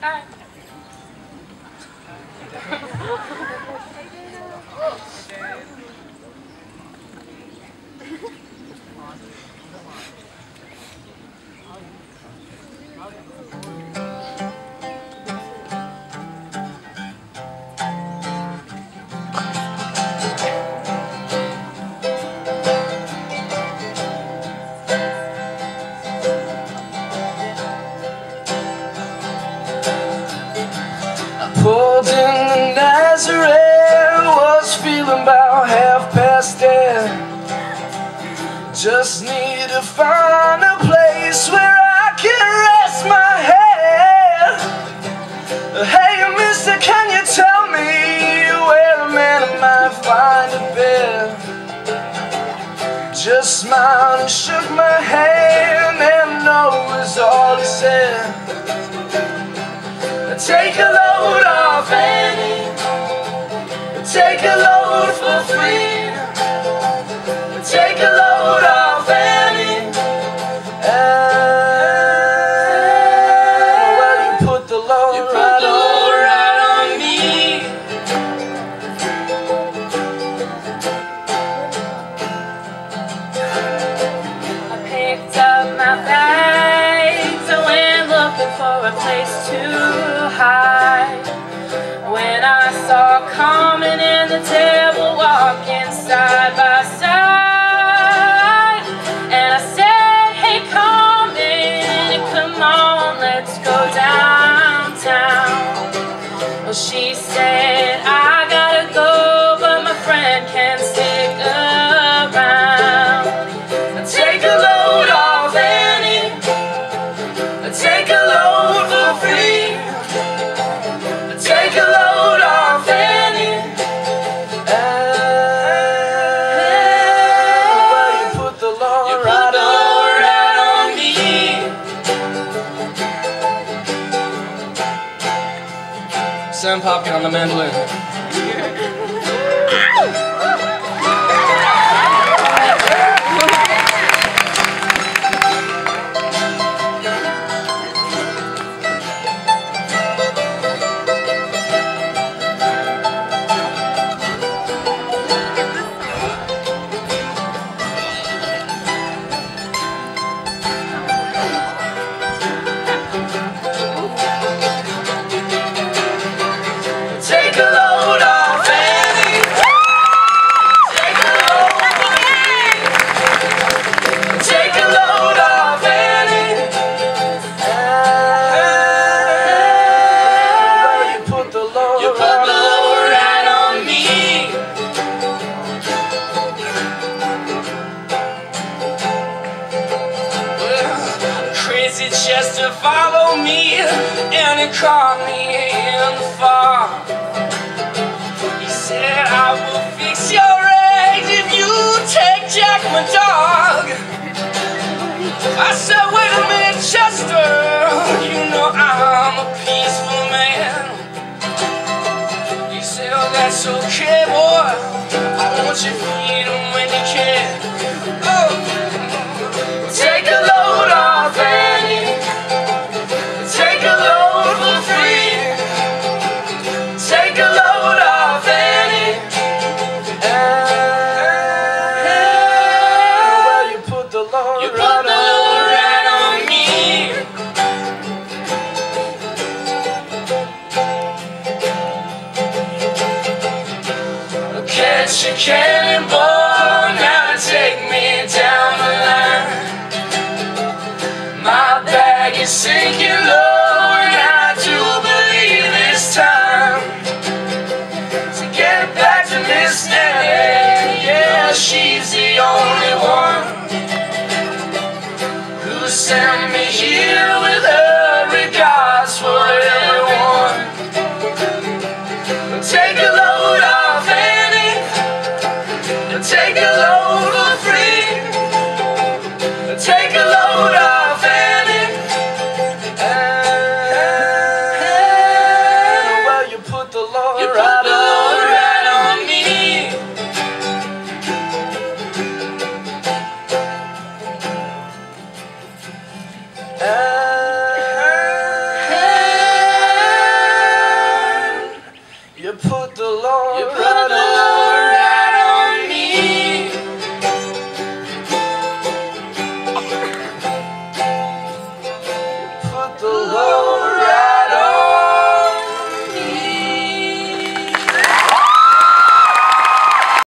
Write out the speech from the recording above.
Bye. to find a place where I can rest my head. Hey, mister, can you tell me where a man might find a bed? Just smiled and shook my hand and no was all he said. Take a load off Annie. Take a load for free. Come on, let's go downtown. Well, she said, Sam Popkin on the mandolin. it just to follow me And it caught me in the fall. He said, I will fix your eggs If you take Jack, my dog. I said, wait a minute, Chester You know I'm a peaceful man. He said, oh, that's okay, boy. I want you to feed him when you can. she can't